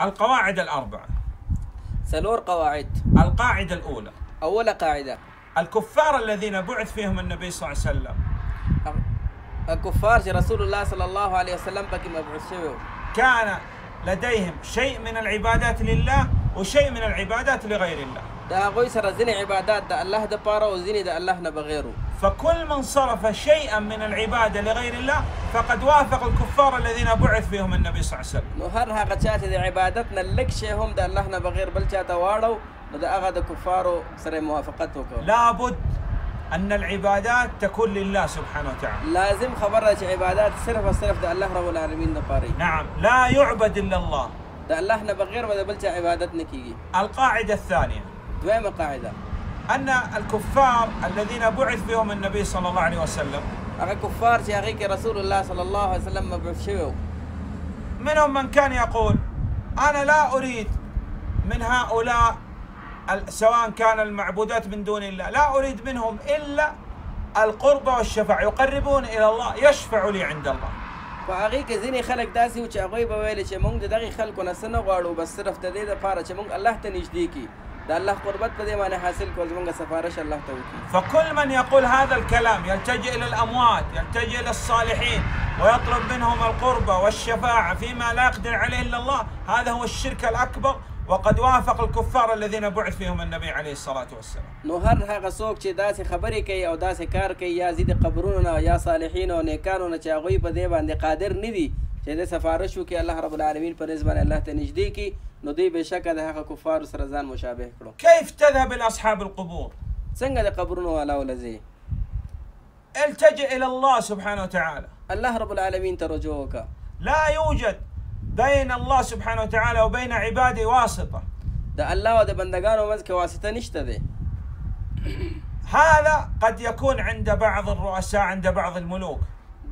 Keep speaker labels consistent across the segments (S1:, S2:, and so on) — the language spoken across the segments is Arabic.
S1: القواعد الأربعة.
S2: سلور قواعد.
S1: القاعدة الأولى.
S2: أول قاعدة.
S1: الكفار الذين بعث فيهم النبي صلى الله عليه وسلم.
S2: الكفار رسول الله صلى الله عليه وسلم مبعوث شوی وو.
S1: كان لديهم شيء من العبادات لله وشيء من العبادات لغير الله.
S2: د هغوی سره ځینې عبادات د الله د پاره أو ځینې د الله نه بغیر وو.
S1: فكل من صرف شيئا من العبادة لغير الله فقد وافق الكفار الذين بعث فيهم النبي صلى الله عليه وسلم.
S2: نو هر هغه چا چې د عبادت نه لږ شی هم د الله نه بغیر بل چاته واړو نو د هغه د کفارو سره موافقت وکړو.
S1: لابد أن العبادات تكون لله سبحانه وتعالى.
S2: لازم خبره ده چې عبادت صرف صرف د الله رب العالمین لپاره وي.
S1: نعم. لا يعبد إلا الله.
S2: د الله نه بغیر به د بل چا عبادت نه کیږي
S1: القاعدة؟ الثانية
S2: دویمه قاعدة
S1: أن الكفار الذين بعث فيهم النبي صلى الله عليه وسلم.
S2: رسول الله صلی الله علیه وسلم مبعوث شوی وو.
S1: منهم من كان يقول أنا لا أريد من هؤلاء سواء كان المعبودات من دون الله لا أريد منهم إلا القرب والشفاعة. يقربون إلى الله يشفع لي عند الله.
S2: هغې کې ځینې خلک داسې وو چې هغوی به ویل چې موږ د دغې خلکو نه څه نه غواړو بس صرف د دې دپاره چې موږ الله ته نږدې کړي د الله قربت په دې باندې حاصل کړو زموږ سفارش الله ته وکړي
S1: فكل من يقول هذا الكلام يلتجئ إلى الأموات يلتجئ إلى الصالحين ويطلب منهم القرب والشفاعة فيما لا يقدر عليه إلا الله. هذا هو الشرك الأكبر وقد وافق الكفار الذين بعث فيهم النبي عليه الصلاة والسلام.
S2: نو هر هغه څوک چې داسې خبرې کوي أو داسې کار کوي یا زی د قبرونو نه یا صالحینو نیکانو نه چې هغوی په دې باندې قادر نه دي چې د سفارش وکړي الله رب العالمین په نسبت الله ته نږدې کړي نو دوی بېشکه د هغه کفارو سره ځان مشابه کړو.
S1: كيف تذهب إلى أصحاب القبور؟
S2: څنګه د قبرونو والا ولځي
S1: التجئ إلى الله سبحانه وتعالى.
S2: الله رب رجوع وکړه
S1: لا يوجد بين الله سبحانه وتعالى وبين عباده واسطة.
S2: د الله بندگانو منځ کې واسطه نشته دی.
S1: هذا قد يكون عند بعض الرؤساء عند بعض الملوك.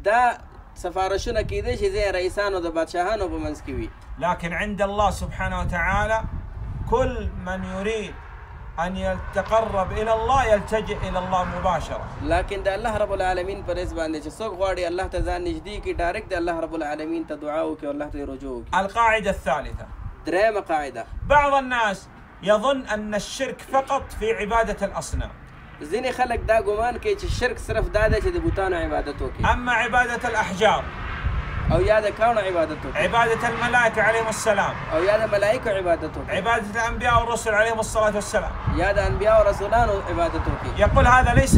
S2: دا سفارشونه کېدای شي ځینې رئیسانو د بادشاهانو په منځ کې وي
S1: لكن عند الله سبحانه وتعالى كل من يريد أن يتقرب إلى الله يلتجئ إلى الله مباشرة.
S2: لکن د الله رب العالمین په رز باندې چې څوک غواړي الله ته ځان نږدې کړي direct د الله رب العالمین ته دعا وکړي أو الله ته یې رجوع وکړي.
S1: القاعدة الثالثة.
S2: درېیمه قاعدة.
S1: بعض الناس يظن أن الشرك فقط في عبادة الأصنام.
S2: ځینې خلک دا ګمان کوي چې شرک صرف دا دی چې د بوتانو عبادت وکړي
S1: أما عبادة الأحجار.
S2: أو یا د کاڼو عبادت وکړي
S1: عبادة الملائكة عليهم السلام.
S2: أو یا د ملائکو عبادت وکړي
S1: عبادة الأنبياء والرسل عليهم الصلاة والسلام.
S2: یا د انبیا أو رسولانو عبادت وکړي
S1: يقول هذا ليس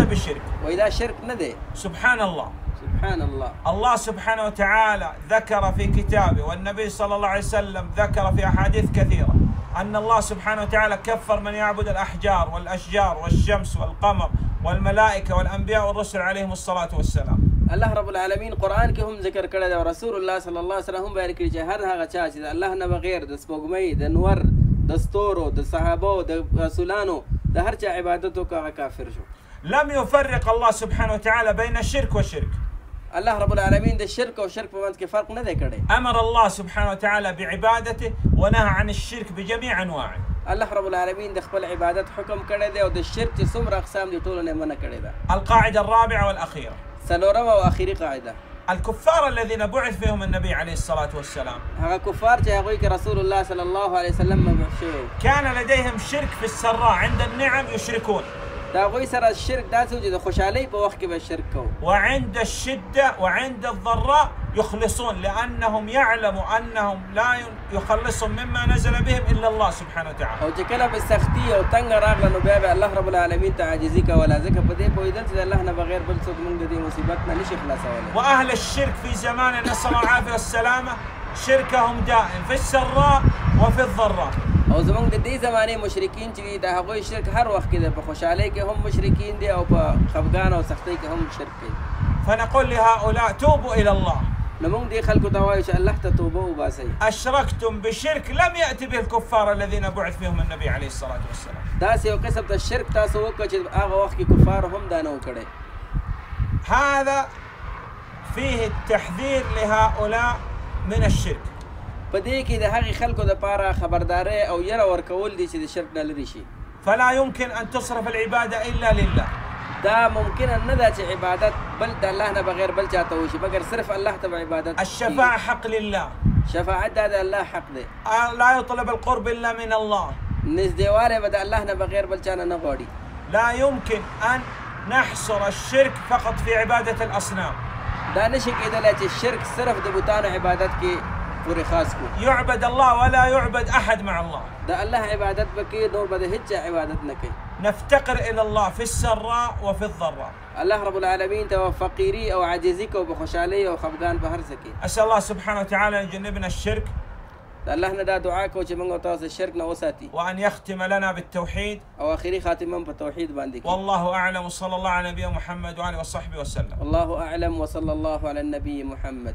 S2: دا شرک نه دی
S1: سبحان الله.
S2: سبحان الله
S1: الله سبحانه وتعالى ذكر في كتابه والنبي صلى الله عليه وسلم ذكر في أحاديث كثيرة. أن الله سبحانه وتعالى كفر من يعبد الأحجار والأشجار والشمس والقمر والملائكة والأنبياء والرسل عليهم الصلاة والسلام.
S2: الله رب العالمین قرآن کې هم ذکر کړی دی أو رسول الله صلی الله علیه وسلم هم بیان کړي چې هر هغه چا چې الله نه بغیر د سپوږمۍ د نور د ستورو د صحابو د رسولانو د هر چا عبادت وکړه کافر شو
S1: لم يفرق الله سبحانه وتعالى بين الشرك والشرك.
S2: الله رب العالمین د شرک أو شرک په منځ کې فرق نه دی کړی
S1: أمر الله سبحانه وتعالى بعبادته ونهى عن الشرك بجميع أنواعه.
S2: الله رب العالمین د خپل عبادت حکم کړی دی أو د شرک چې څومره أقسام دي ټولو نه منع کړی ده.
S1: القاعدة الرابعة والأخيرة.
S2: څلورمه أو اخیری قاعدة.
S1: الكفار الذين بعث فيهم النبي عليه الصلاة والسلام.
S2: چې هغوی کې رسول الله صلی الله علیه وسلم.
S1: كان لديهم شرك في السراء عند النعم يشركون.
S2: د هغوی سره شرک داسې و چې د خوشحالۍ په وخت کې به شرک کوو.
S1: وعند الشدة وعند الضراء يخلصون لأنهم يعلموا أنهم لا يخلصهم مما نزل بهم إلا الله سبحانه وتعالى.
S2: أو چې کله به سختی أو تنګ راغله نو بیا به الله رب العالمین ته عاجزي کوله ځکه په دې پوهېدل چې د الله نه بغیر بل څوک موږ د دې مصیبت نه نشي خلاصولی.
S1: وأهل الشرك في زماننا نسأل الله العافية والسلامة شركهم دائم في السراء وفي الضراء.
S2: أو زمونږ د دې زمانې مشرکین چې د هغوی شرک هر وخت کې په خوشحالۍ کې هم مشرکین دي أو په خفګان أو سختۍ کې هم شرک کوي.
S1: فنقول لهؤلاء توبوا إلى الله.
S2: نو موږ دې خلکو ته وایو چې الله ته توبه وباسئ.
S1: أشركتم بشرك لم يأتي به الكفار الذين بعث فيهم النبي عليه الصلاة والسلام.
S2: داسې یو قسم ته شرک تاسو وکړه چې هغه وخت کې کفار هم دا نه و کړی.
S1: هذا فيه التحذير لهؤلاء من الشرك.
S2: په دې کې د هغې خلکو دپاره خبرداری أو یره ورکول دي چې د شرک نه لرې شي.
S1: فلا يمكن أن تصرف العبادة إلا لله.
S2: دا ممکنه نه ده چې عبادت بل د الله نه بغیر بل چاته وشي مګر صرف الله ته به عبادت
S1: الشفاعة حق لله.
S2: شفاعت دا الله حق دی.
S1: آه، لا يطلب القرب إلا من الله.
S2: به د الله نه بغیر بل چا نه غواړي.
S1: لا يمكن أن نحصر الشرك فقط في عبادة الأصنام.
S2: دا نشي کېدلی چې شرک صرف د بوتانو پورې خاص کړو
S1: يعبد الله ولا يعبد أحد مع الله.
S2: د الله عبادت به کوي نور به د هیڅ چا عبادت کوي
S1: نفتقر إلى الله في السراء وفي الضراء.
S2: الله رب العالمین ته فقیری أو کو په هر څه کې
S1: أسأل الله سبحانه وتعالى أن يجنبنا الشرك.
S2: الله نه دا دعا کو چې موږ أو تاسو شرک نه وساتي
S1: وأن يختم لنا بالتوحيد.
S2: أو اخري توحید باندې کوي
S1: والله أعلم وصلى الله على نبينا محمد وعلى وصحبه وسلم.
S2: الله أعلم وصلى الله على النبي محمد.